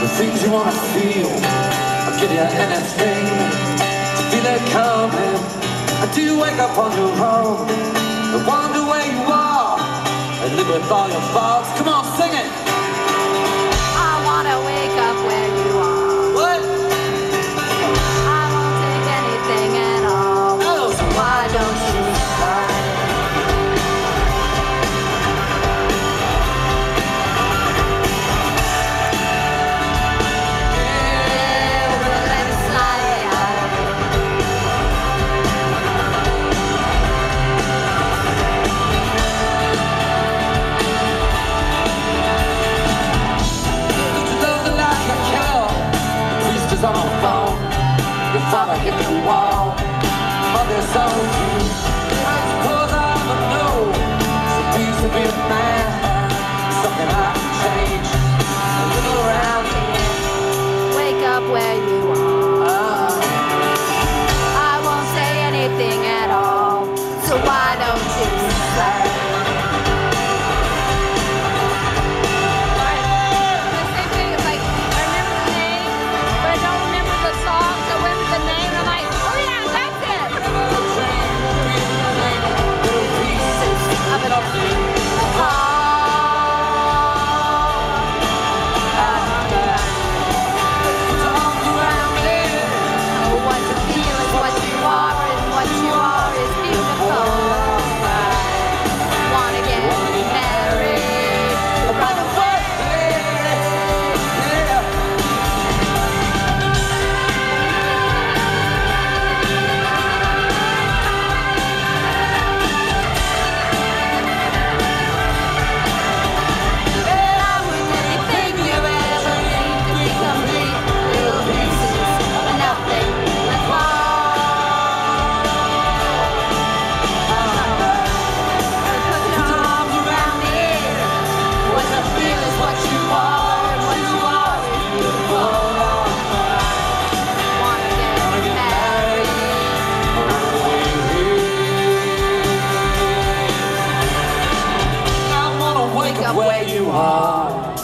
The things you wanna feel. I'll give you anything. To feel it coming. I do wake up on your own. I wonder where you are. And live with all your thoughts. Come on 上 you are.